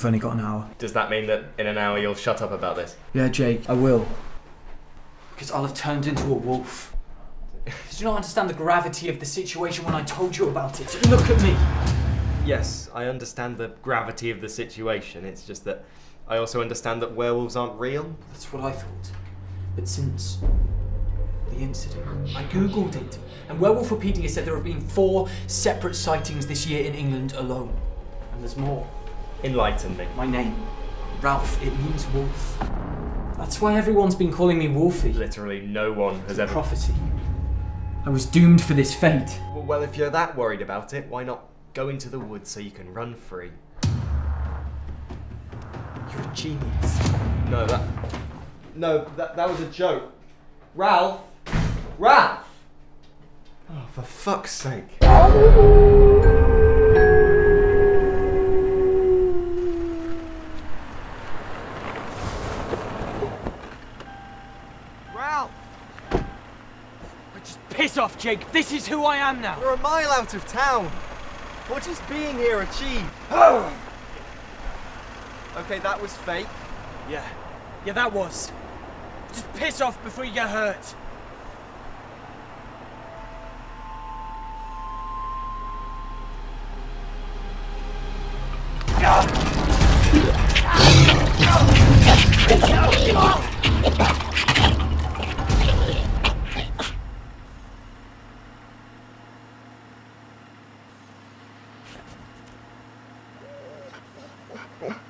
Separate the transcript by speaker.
Speaker 1: I've only got an hour.
Speaker 2: Does that mean that in an hour you'll shut up about this?
Speaker 1: Yeah, Jake, I will. Because I'll have turned into a wolf. Do you not understand the gravity of the situation when I told you about it? Look at me!
Speaker 2: Yes, I understand the gravity of the situation. It's just that I also understand that werewolves aren't real.
Speaker 1: That's what I thought. But since the incident, I googled it, and Werewolfopedia said there have been four separate sightings this year in England alone. And there's more.
Speaker 2: Enlighten me.
Speaker 1: My name, Ralph, it means wolf. That's why everyone's been calling me Wolfie.
Speaker 2: Literally no one has ever.
Speaker 1: Prophecy. I was doomed for this fate.
Speaker 2: Well, if you're that worried about it, why not go into the woods so you can run free?
Speaker 1: You're a genius.
Speaker 2: No, that. No, that, that was a joke. Ralph! Ralph! Oh, for fuck's sake. Ralph!
Speaker 1: Just piss off, Jake. This is who I am now.
Speaker 2: We're a mile out of town. What does being here achieve? okay, that was fake.
Speaker 1: Yeah. Yeah, that was. Just piss off before you get hurt.
Speaker 3: Oh. happy.